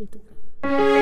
阅读。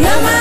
Now